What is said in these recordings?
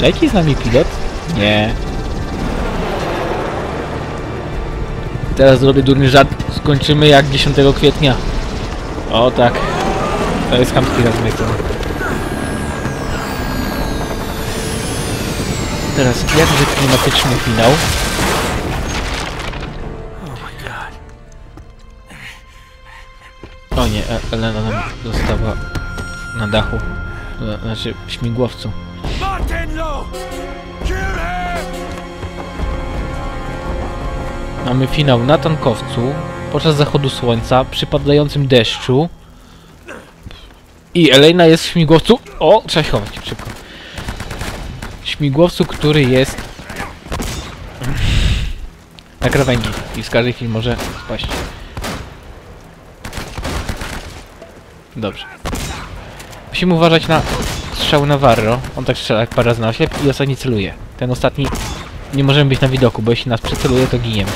Leci z nami pilot? Nie. Teraz zrobię durny żart. Skończymy jak 10 kwietnia. O tak. To jest chamski rozmysł. Teraz jakże klimatyczny finał. O nie, E- Elena nam została na dachu. Znaczy, śmigłowcu. Mamy finał na tankowcu, podczas zachodu słońca, przy padającym deszczu. I Elena jest w śmigłowcu. O, trzeba się chować szybko. Śmigłowcu, który jest na krawędzi i z każdej chwili może spaść. Dobrze. Musimy uważać na strzały Navarro. On tak strzela jak para na oślep i ostatni celuje. Ten ostatni nie możemy być na widoku, bo jeśli nas przyceluje, to giniemy.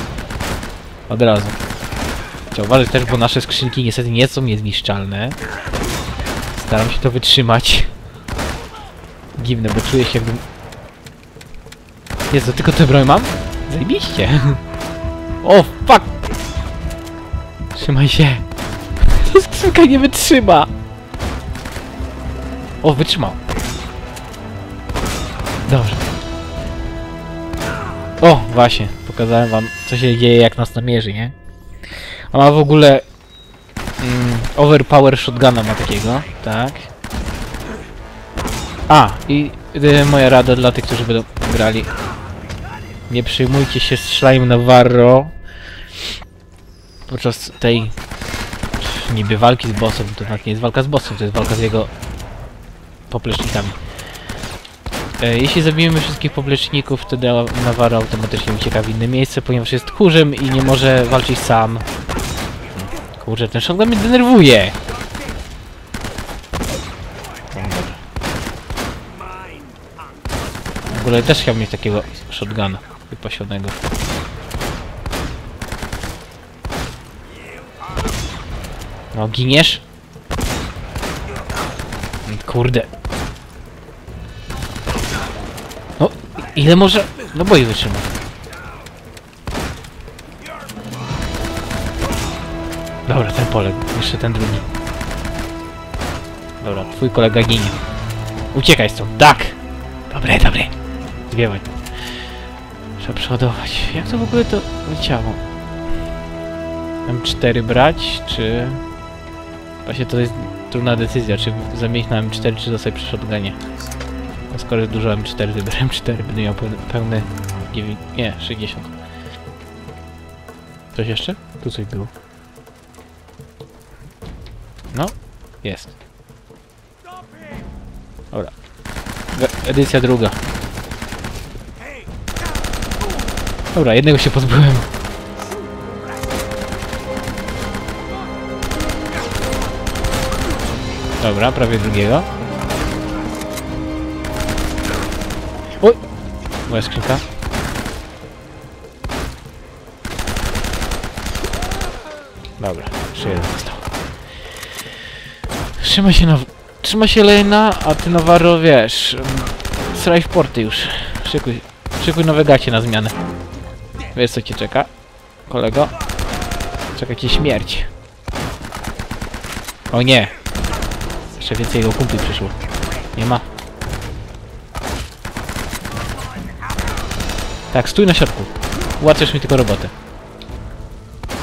Od razu. Trzeba uważać też, bo nasze skrzynki niestety nie są niezniszczalne. Staram się to wytrzymać. Dziwne, bo czuję się jakbym... Jezu, tylko tę broń mam? Zajebiście. O, fuck! Trzymaj się. Skrzynka nie wytrzyma. O, wytrzymał. Dobrze. O, właśnie, pokazałem wam, co się dzieje, jak nas namierzy, nie? A ma w ogóle... Mm, overpower shotguna ma takiego, tak. A, i y, moja rada dla tych, którzy będą grali. Nie przejmujcie się strzelają na Varro podczas tej niby walki z bossem. To nawet nie jest walka z bossem, to jest walka z jego poplecznikami. E, Jeśli zabijemy wszystkich popleczników, wtedy Navarro automatycznie ucieka w inne miejsce, ponieważ jest tchórzem i nie może walczyć sam. Kurczę, ten shotgun mnie denerwuje! W ogóle też chciałbym mieć takiego shotguna wypasionego. No, giniesz? Kurde. No, ile może... No boi wytrzyma. Dobra, ten poległ. Jeszcze ten drugi. Dobra, twój kolega ginie. Uciekaj stąd, tak! Dobre, dobre. Zbiewaj. Trzeba przeładować. Jak to w ogóle to leciało? M4 brać, czy... Właśnie to jest trudna decyzja, czy zamienić na M4, czy zostać przy shotgunie. No skoro dużo M4, wybiorę M4, będę miał pełny, pełny 9, nie, 60. Coś jeszcze? Tu coś było. No, jest. Dobra. Edycja druga. Dobra, jednego się pozbyłem. Dobra, prawie drugiego. Oj! Moja skrzynka. Dobra, jeszcze jeden został. Trzyma się na... Trzyma się Lejna, a ty Navarro, wiesz... mm, Straj w porty już. Szykuj, szykuj nowe gacie na zmianę. Wiesz co cię czeka, kolego? Czeka cię śmierć. O nie! Jeszcze więcej jego kumpli przyszło. Nie ma. Tak, stój na środku. Ułatwiasz mi tylko robotę.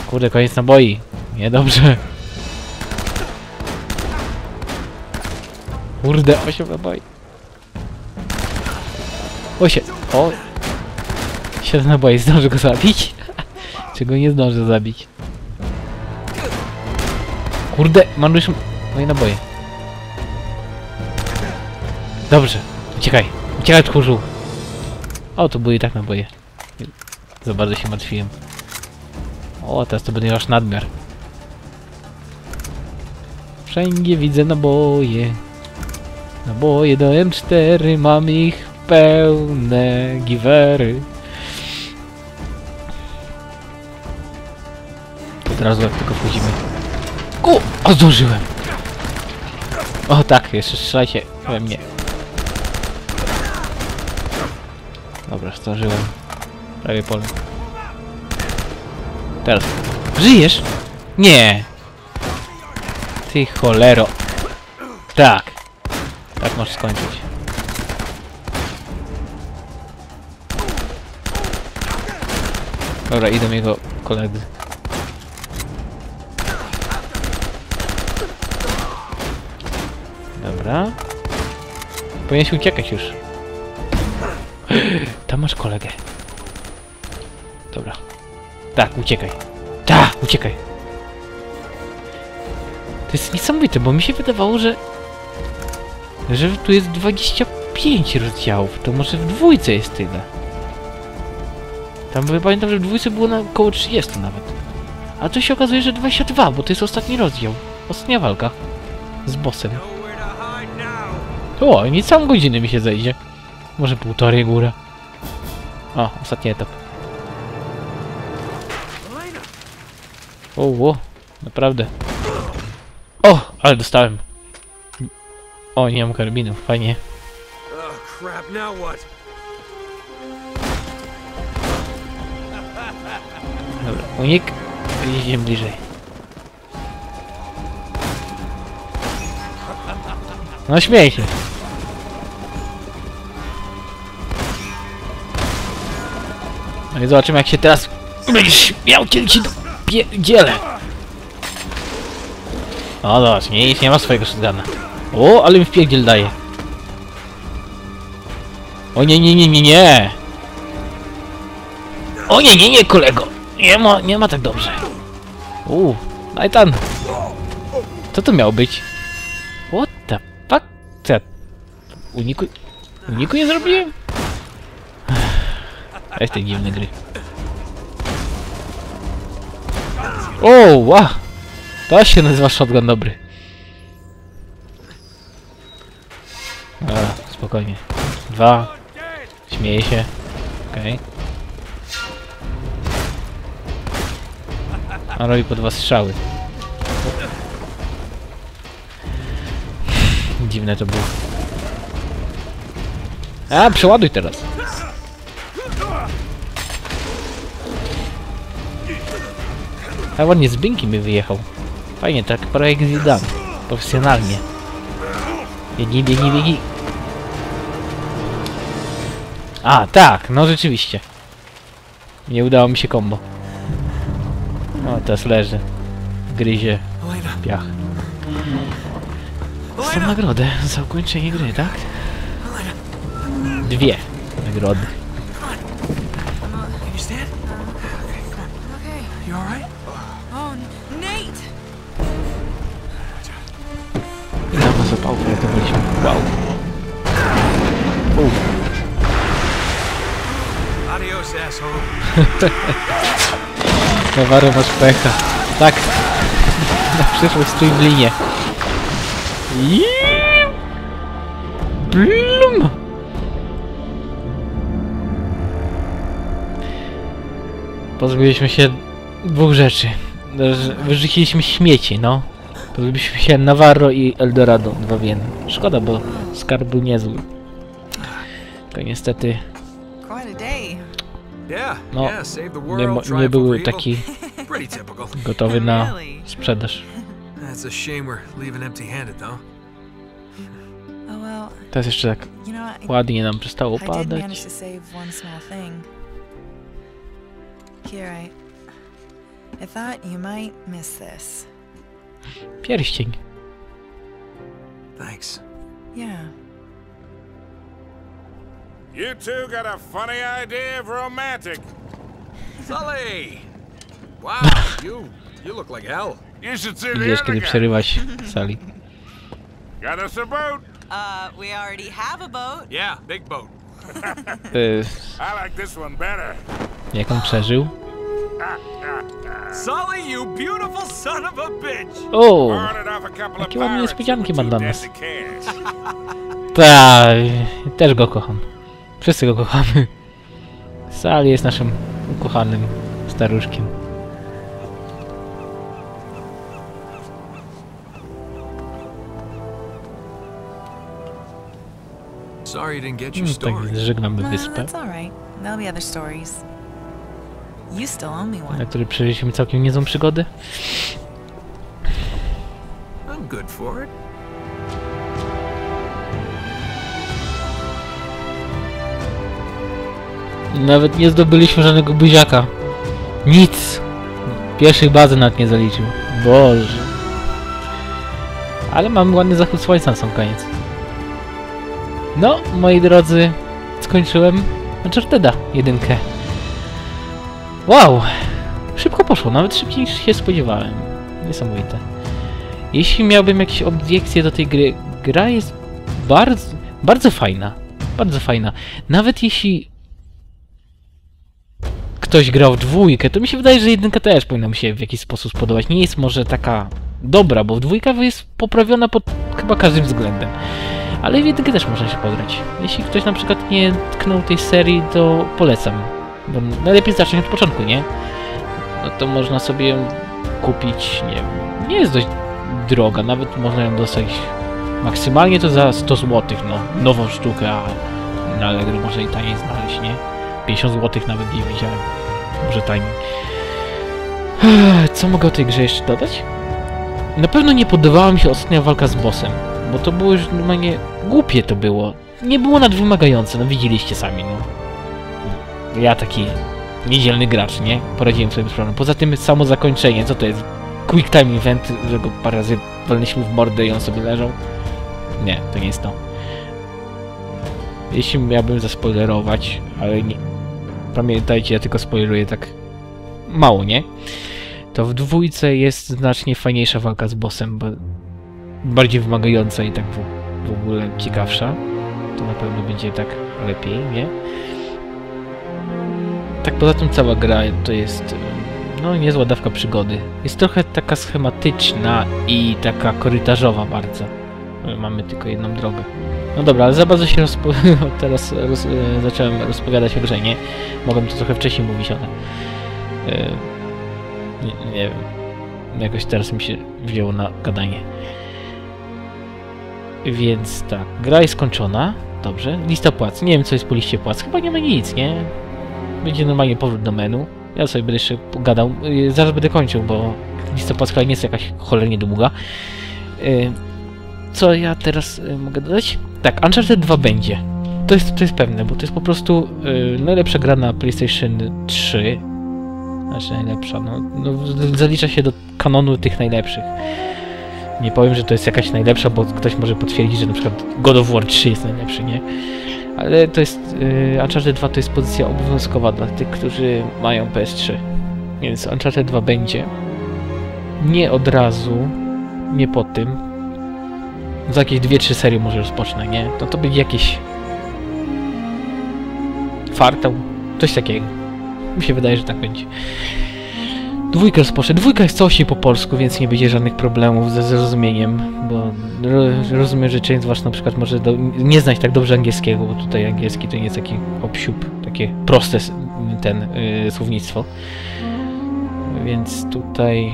Kurde, koniec naboi. Niedobrze. Kurde, 8 naboi. Osiem. O. 7 naboi. Zdążę go zabić? Czy go nie zdążę zabić? Kurde, marnujesz moje naboje. Dobrze, uciekaj. Uciekaj, tchórzu. O, to były i tak naboje. Za bardzo się martwiłem. O, teraz to będzie aż nadmiar. Wszędzie widzę naboje. Naboje do M4, mam ich pełne giwery. Od razu jak tylko wchodzimy. O! O, zdążyłem! O tak, jeszcze strzelajcie we mnie. Dobra, zdążyłem. Prawie pole. Teraz. Żyjesz? Nie! Ty cholero. Tak. Tak możesz skończyć. Dobra, idą jego koledzy. Dobra. Powinieneś uciekać już. Tam masz kolegę. Dobra. Tak, uciekaj. Tak, uciekaj. To jest niesamowite, bo mi się wydawało, że... Że tu jest 25 rozdziałów. To może w dwójce jest tyle. Tam pamiętam, że w dwójce było na około 30 nawet. A tu się okazuje, że 22, bo to jest ostatni rozdział. Ostatnia walka. Z bossem. O, nic sam godziny mi się zejdzie. Może półtorej góra. O, ostatni etap. O, o, naprawdę. O, ale dostałem. O, nie mam karabinu, fajnie. Oh? Dobra, unik. Idziemy bliżej. No śmiej się. No i zobaczymy jak się teraz będziesz śmiał, kiedy ci pierdzielę. O zobacz, nie, nie ma swojego shotguna. O, ale mi w pierdziel daje. O nie, nie, nie, nie, nie. O nie, nie, nie, kolego. Nie ma, nie ma tak dobrze. Uuu, Najtan. Co to miało być? What the fuck? Co ja... Uniku... Uniku nie zrobiłem? Weź te dziwne gry. O, ła! To się nazywa shotgun dobry. Dobra, spokojnie. Dwa. Śmieje się. Okej. A robi po dwa strzały. Dziwne to było. A, przeładuj teraz. A ładnie z binki mi wyjechał. Fajnie, tak projekt Zidane. Profesjonalnie. Biegnij, biegnij, biegnij. A, tak, no rzeczywiście. Nie udało mi się combo. O, teraz leży. Gryzie piach. Elena! nagrodę za ukończenie gry, tak? Dwie nagrody. Nawaro masz pecha. Tak. Na przyszłość stój w linie. Blum. Pozbyliśmy się dwóch rzeczy. Wyrzuciliśmy śmieci, no. Pozbyliśmy się Navarro i Eldorado, dwa w jednym. Szkoda, bo skarb był niezły. Tylko niestety No, yeah, save the nie, nie był taki Pretty typical. gotowy na Really? sprzedaż. That's a shame we're leaving empty-handed, though. Oh well, Teraz jeszcze tak ładnie nam przestało padać. to save one You two got a funny idea of romantic. Sully! Wow, you you look like hell. You should see the kiedy guy. przerywać sali. Got us a boat. Uh, we already have a boat. Yeah, big boat. Y, I like this one better. jak on przeżył? Sully, you beautiful son of a bitch! O! Jakie ładne niespodzianki ma dla nas. Tak, też go kocham. Wszyscy go kochamy. Sali jest naszym ukochanym staruszkiem. Sorry didn't get your Mm, Tak, story. żegnamy No, wyspę, that's alright. There'll be other stories. You still owe me na której przeżyliśmy całkiem niezłą przygodę. I'm good for it. Nawet nie zdobyliśmy żadnego buziaka. Nic. Pierwszej bazy nawet nie zaliczył. Boże. Ale mamy ładny zachód słońca na sam koniec. No, moi drodzy, skończyłem Uncharted'a jedynkę. Wow! Szybko poszło, nawet szybciej niż się spodziewałem. Niesamowite. Jeśli miałbym jakieś obiekcje do tej gry, gra jest bardzo, bardzo fajna. Bardzo fajna. Nawet jeśli ktoś grał w dwójkę, to mi się wydaje, że jedynka też powinna mu się w jakiś sposób spodobać. Nie jest może taka dobra, bo dwójka jest poprawiona pod chyba każdym względem. Ale w jedynkę też można się pograć. Jeśli ktoś na przykład nie tknął tej serii, to polecam. Bo najlepiej zacząć od początku, nie? No to można sobie kupić, nie wiem, nie jest dość droga, nawet można ją dostać maksymalnie to za 100 zł, no, nową sztukę, a na Allegro może i taniej znaleźć, nie? 50 zł nawet nie widziałem. Może taniej. Co mogę o tej grze jeszcze dodać? Na pewno nie podobała mi się ostatnia walka z bossem, bo to było już normalnie głupie to było. Nie było nadwymagające, no widzieliście sami, no. Ja taki niedzielny gracz, nie? Poradziłem sobie z problemem. Poza tym samo zakończenie, co to jest? Quick time event, że go parę razy walnęliśmy w mordę i on sobie leżał? Nie, to nie jest to. Jeśli miałbym zaspoilerować, ale nie... Pamiętajcie, ja tylko spoileruję tak mało, nie? To w dwójce jest znacznie fajniejsza walka z bossem, bo bardziej wymagająca i tak w, w ogóle ciekawsza. To na pewno będzie tak lepiej, nie? Tak poza tym cała gra to jest no niezła dawka przygody. Jest trochę taka schematyczna i taka korytarzowa bardzo. Mamy tylko jedną drogę. No dobra, ale za bardzo się rozpo... teraz roz... e, zacząłem rozpowiadać o grze, nie? Mogłem to trochę wcześniej mówić, ale... e, Nie, nie wiem. Jakoś teraz mi się wzięło na gadanie. Więc tak, gra jest skończona. Dobrze. Lista płac. Nie wiem, co jest po liście płac. Chyba nie ma nic, nie? Będzie normalnie powrót do menu. Ja sobie będę jeszcze gadał. Yy, zaraz będę kończył, bo lista płac chyba nie jest jakaś cholernie długa. Co ja teraz yy, mogę dodać? Tak, Uncharted 2 będzie. To jest, to jest pewne, bo to jest po prostu yy, najlepsza gra na PlayStation 3. Znaczy najlepsza, no, no zalicza się do kanonu tych najlepszych. Nie powiem, że to jest jakaś najlepsza, bo ktoś może potwierdzić, że na przykład God of War 3 jest najlepszy, nie? Ale to jest. Yy, Uncharted 2 to jest pozycja obowiązkowa dla tych, którzy mają PS3. Więc Uncharted 2 będzie. Nie od razu, nie po tym. Za jakieś 2-3 serie może rozpocznę, nie? To to będzie jakieś. Fartał. Coś takiego. Mi się wydaje, że tak będzie. Dwójkę rozpocznę. Dwójka jest całości po polsku, więc nie będzie żadnych problemów ze zrozumieniem, bo ro, rozumiem, że część z was na przykład może do, nie znać tak dobrze angielskiego, bo tutaj angielski to nie jest taki obsiup, takie proste ten y, słownictwo. Więc tutaj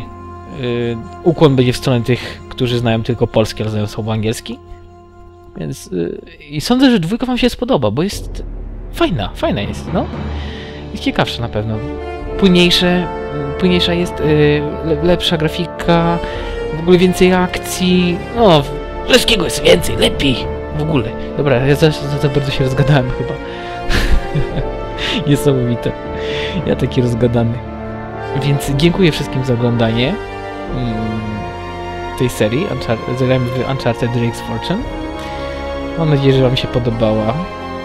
y, ukłon będzie w stronę tych, którzy znają tylko polski, ale znają słowo angielski. Więc y, i sądzę, że dwójka wam się spodoba, bo jest fajna, fajna jest, no. Jest ciekawsza na pewno. Płynniejsze, płynniejsza jest, y, le, lepsza grafika, w ogóle więcej akcji, no, wszystkiego jest więcej, lepiej, w ogóle. Dobra, ja za, za, za bardzo się rozgadałem chyba. Niesamowite. Ja taki rozgadany. Więc dziękuję wszystkim za oglądanie mm, tej serii. Zagrajmy w Uncharted Drake's Fortune. Mam nadzieję, że Wam się podobała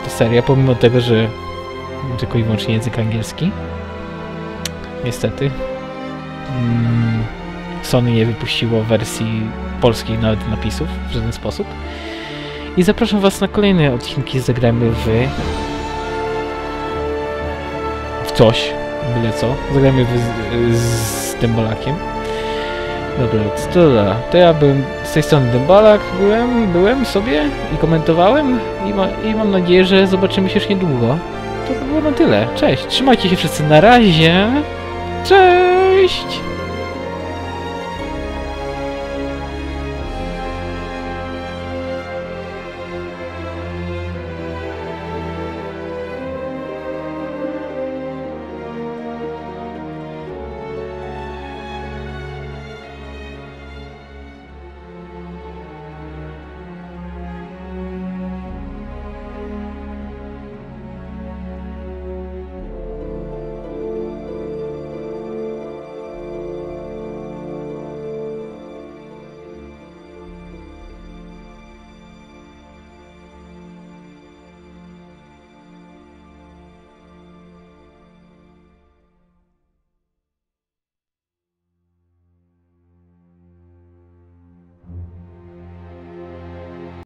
ta seria, pomimo tego, że tylko i wyłącznie język angielski. Niestety. Mm, Sony nie wypuściło wersji polskiej nawet napisów w żaden sposób. I zapraszam Was na kolejne odcinki Zagrajmy w... w coś, byle co. Zagrajmy w, z, z Dembolakiem. Dobra, to, dobra. to ja byłem z tej strony Dembolak, byłem, byłem sobie i komentowałem i, ma, i mam nadzieję, że zobaczymy się już niedługo. To by było na tyle. Cześć, trzymajcie się wszyscy, na razie. Cześć!